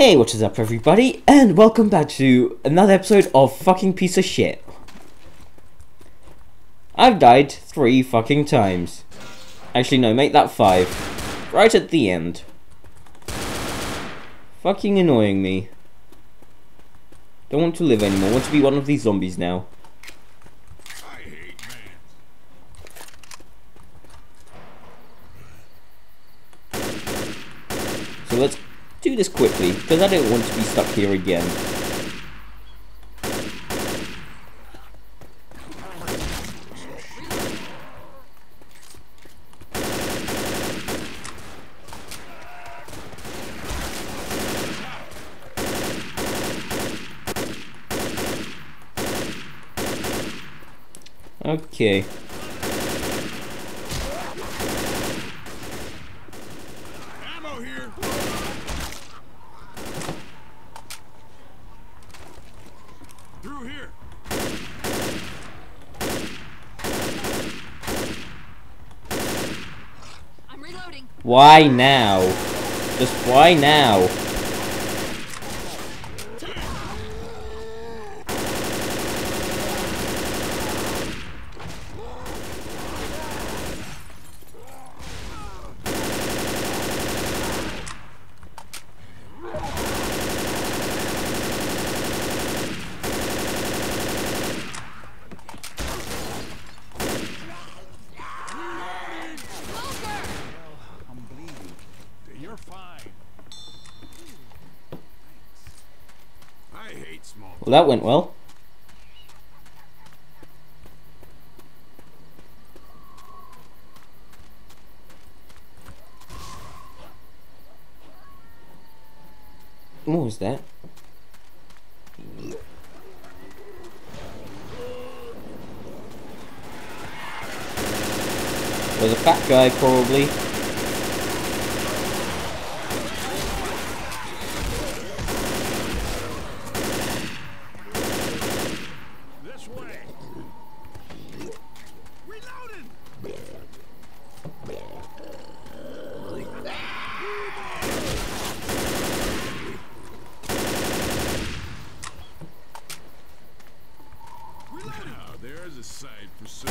Hey, what is up everybody, and welcome back to another episode of fucking piece of shit. I've died three fucking times. Actually no, make that five. Right at the end. Fucking annoying me. Don't want to live anymore, want to be one of these zombies now. So let's do this quickly, because I don't want to be stuck here again. Okay. Ammo here. Through here. I'm reloading. Why now? Just why now? You're fine. I hate small. Well, that went well. What was that? Was a fat guy, probably. This way. Reloading. Reloading. Now, for.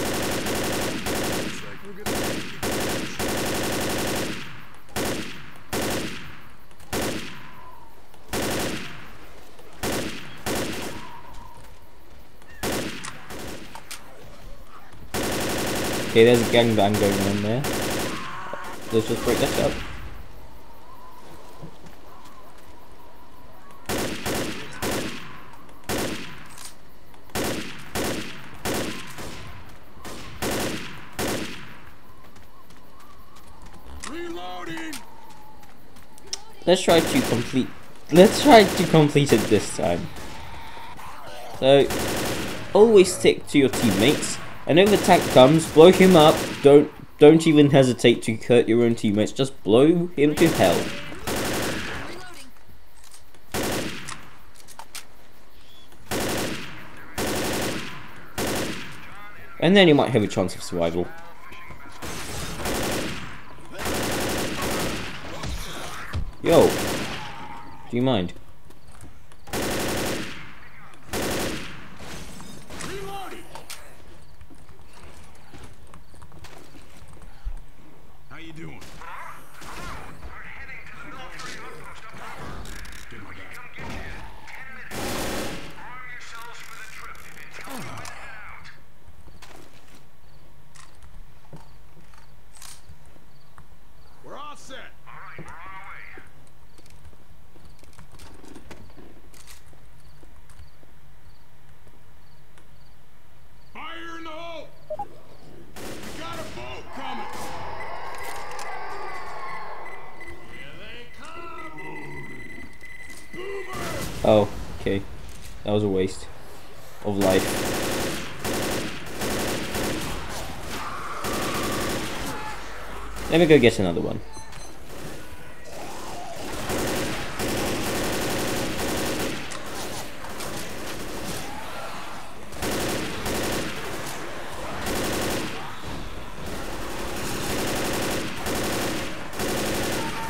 Okay, there's a gangbang going on there. Let's just break this up. Let's try to complete. Let's try to complete it this time. So, always stick to your teammates. And if the tank comes, blow him up. Don't don't even hesitate to hurt your own teammates. Just blow him to hell. And then you might have a chance of survival. Yo, do you mind? Reloading. How you doing? Get my back. We're all set. Fire in the hole! We got a boat coming! Here they come! Boomer! Oh, okay. That was a waste of life. Let me go get another one.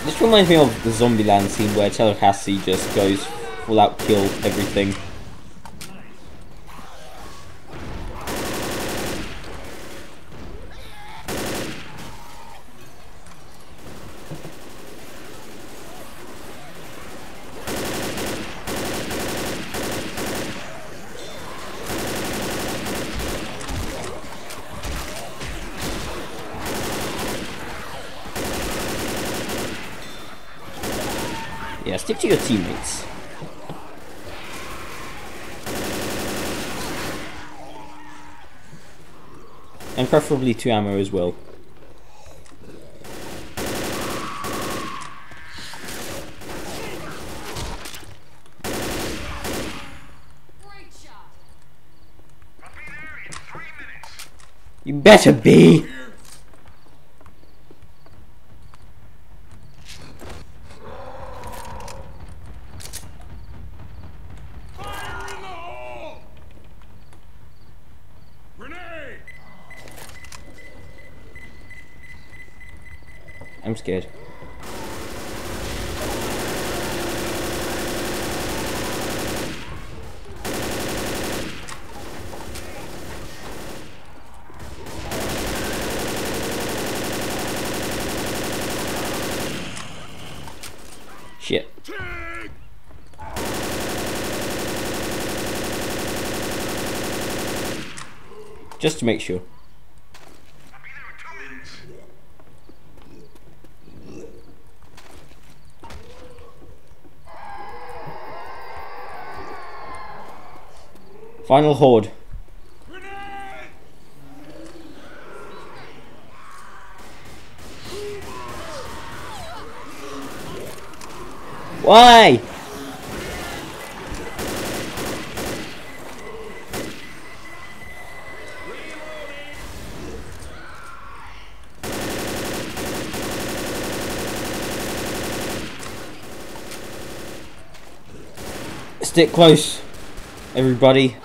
This reminds me of the Zombieland scene where Tallahassee just goes full out kill everything. Yeah, stick to your teammates. And preferably two ammo as well. You better be! I'm scared. Shit. Just to make sure. I'll be there in two minutes. Final horde. Why? Stick close, everybody.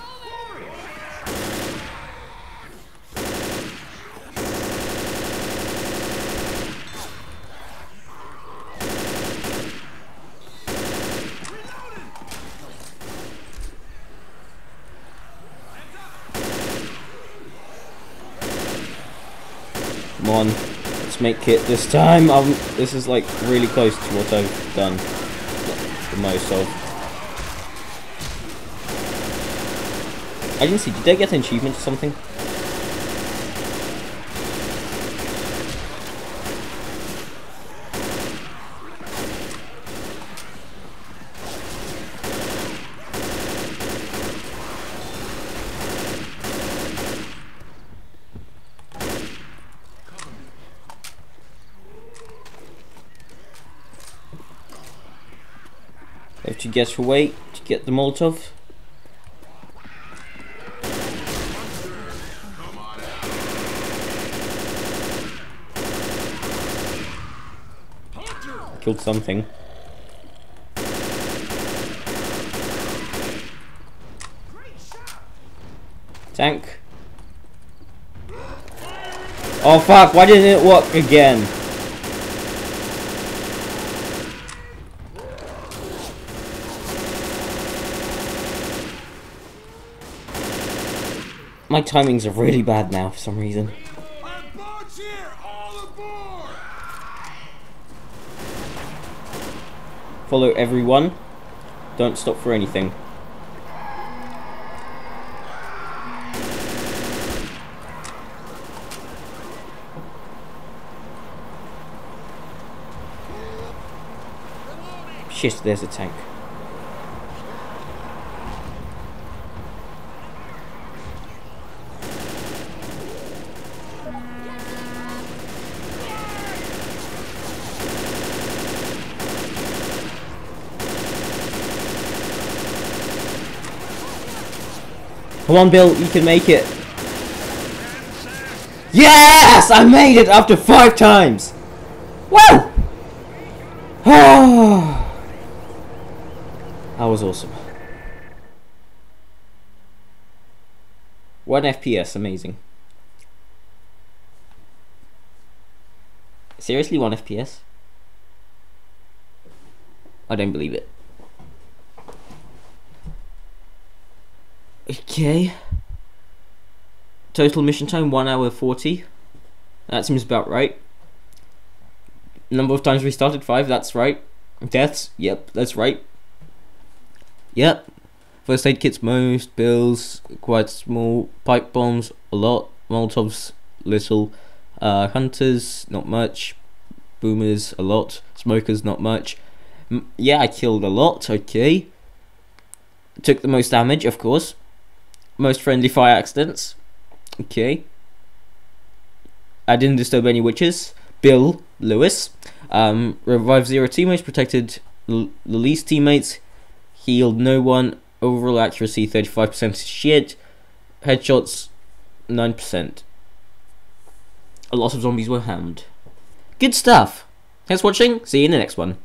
Come on, let's make it this time. Um, this is like really close to what I've done the most of. I didn't see. Did I get an achievement or something? Have to get away to get the Molotov. Killed something. Tank. Oh fuck, why didn't it work again? My timings are really bad now for some reason. Follow everyone. Don't stop for anything. Shit, there's a tank. Come on, Bill, you can make it. Yes! I made it after five times! Woo! that was awesome. One FPS, amazing. Seriously, one FPS? I don't believe it. Okay. Total mission time 1 hour 40. That seems about right. Number of times we started 5, that's right. Deaths, yep, that's right. Yep. First aid kits most, bills quite small, pipe bombs a lot, molotovs little, uh, hunters not much, boomers a lot, smokers not much. M- yeah, I killed a lot, okay. Took the most damage, of course. Most friendly fire accidents, okay. I didn't disturb any witches. Bill Lewis, um, revived zero teammates, protected l- the least teammates, healed no one. Overall accuracy 35% shit. Headshots 9%. A lot of zombies were hammed. Good stuff. Thanks for watching. See you in the next one.